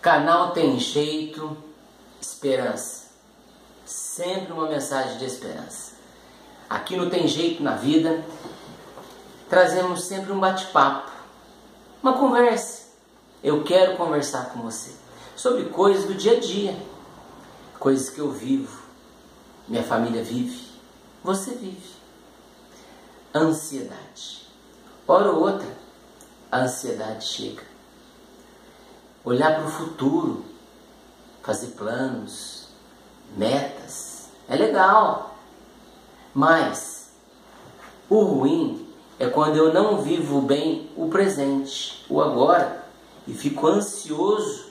Canal Tem Jeito, Esperança. Sempre uma mensagem de esperança. Aqui no Tem Jeito na Vida, trazemos sempre um bate-papo, uma conversa. Eu quero conversar com você sobre coisas do dia a dia, coisas que eu vivo, minha família vive, você vive. Ansiedade. Hora ou outra, a ansiedade chega olhar para o futuro, fazer planos, metas, é legal. Mas o ruim é quando eu não vivo bem o presente, o agora, e fico ansioso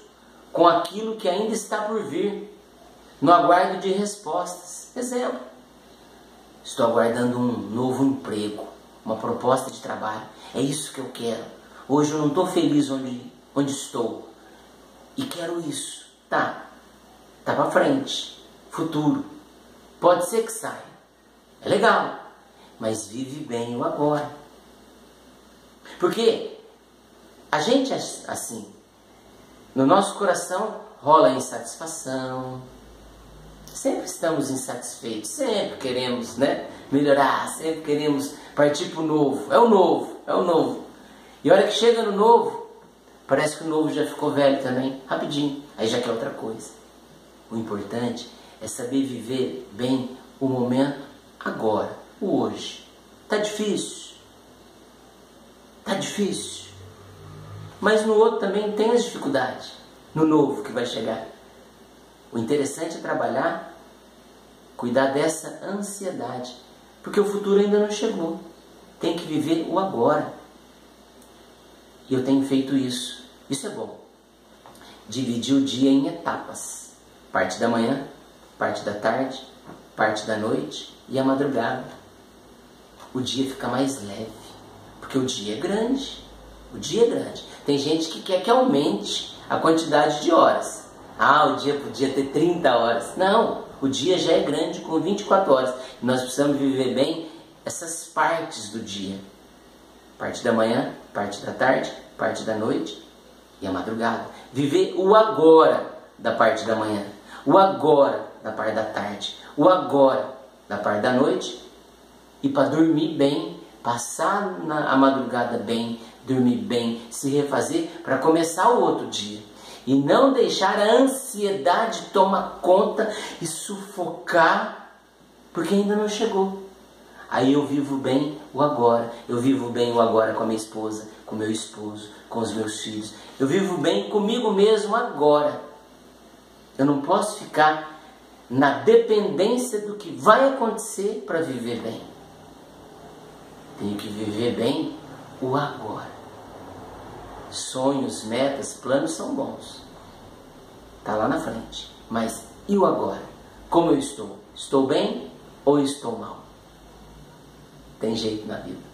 com aquilo que ainda está por vir, no aguardo de respostas. Exemplo: estou aguardando um novo emprego, uma proposta de trabalho. É isso que eu quero. Hoje eu não estou feliz onde, onde estou e quero isso. Tá, tá para frente, futuro. Pode ser que saia. É legal, mas vive bem o agora. Porque a gente é assim, no nosso coração rola insatisfação. Sempre estamos insatisfeitos, sempre queremos, né, melhorar, sempre queremos partir para o novo. É o novo, é o novo. E a hora que chega no novo, Parece que o novo já ficou velho também, rapidinho. Aí já quer outra coisa. O importante é saber viver bem o momento agora, o hoje. Tá difícil. Tá difícil. Mas no outro também tem as dificuldades. No novo que vai chegar. O interessante é trabalhar, cuidar dessa ansiedade. Porque o futuro ainda não chegou. Tem que viver o agora. E eu tenho feito isso. Isso é bom. Dividir o dia em etapas: parte da manhã, parte da tarde, parte da noite e a madrugada. O dia fica mais leve, porque o dia é grande. O dia é grande. Tem gente que quer que aumente a quantidade de horas. Ah, o dia podia ter 30 horas. Não, o dia já é grande com 24 horas. Nós precisamos viver bem essas partes do dia. Parte da manhã, parte da tarde, parte da noite e a madrugada. Viver o agora da parte da manhã, o agora da parte da tarde, o agora da parte da noite e para dormir bem, passar na, a madrugada bem, dormir bem, se refazer para começar o outro dia. E não deixar a ansiedade tomar conta e sufocar, porque ainda não chegou. Aí eu vivo bem o agora. Eu vivo bem o agora com a minha esposa, com meu esposo, com os meus filhos. Eu vivo bem comigo mesmo agora. Eu não posso ficar na dependência do que vai acontecer para viver bem. Tenho que viver bem o agora. Sonhos, metas, planos são bons. Está lá na frente. Mas e o agora? Como eu estou? Estou bem ou estou mal? Tem jeito na vida.